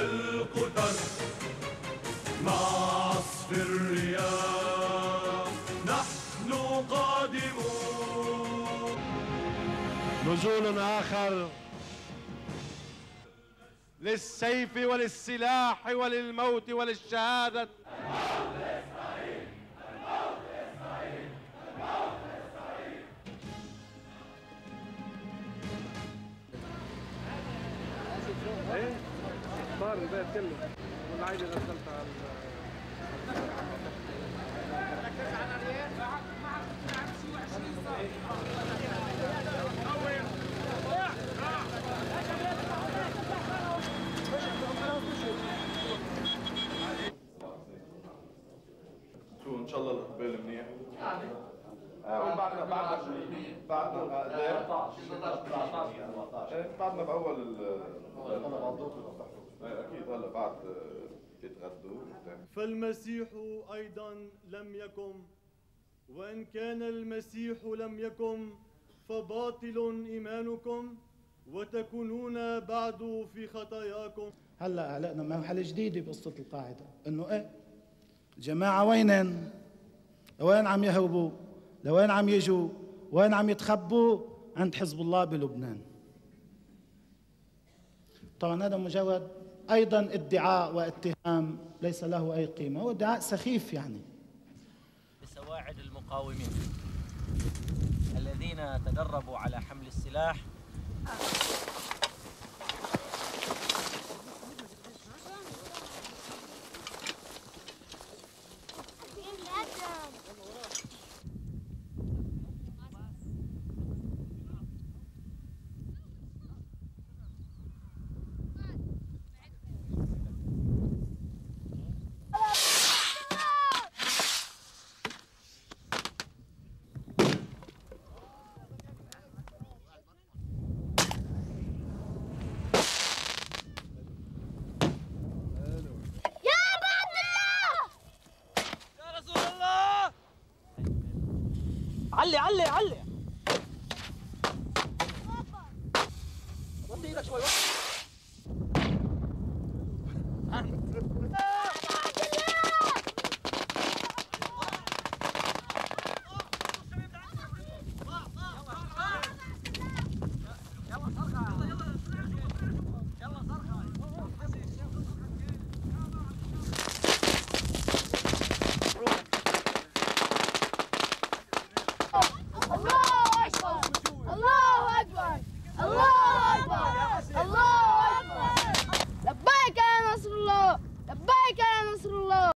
القدر مع عصف الرياح نحن قادمون. نزول آخر للسيف وللسلاح وللموت وللشهادة. صار البيت كله والعيلة غسلت على شو إن شاء الله الاقبال منيح؟ يعني بعدنا بعدنا بعدنا بعدنا باول ال إيه، هلا بعد يتغدوا فالمسيح أيضا لم يكن وإن كان المسيح لم يكن فباطل إيمانكم وتكونون بعد في خطاياكم. هلا اعلقنا مرحله جديده بقصة القاعدة إنه إيه؟ جماعة وينن؟ لوين عم يهربوا؟ لوين عم يجوا؟ وين عم يتخبوا؟ عند حزب الله بلبنان. طبعا هذا مجرد أيضا ادعاء واتهام ليس له أي قيمة. هو ادعاء سخيف يعني. بسواعد المقاومين الذين تدربوا على حمل السلاح. ¡Ale, ale, ale! Chaval?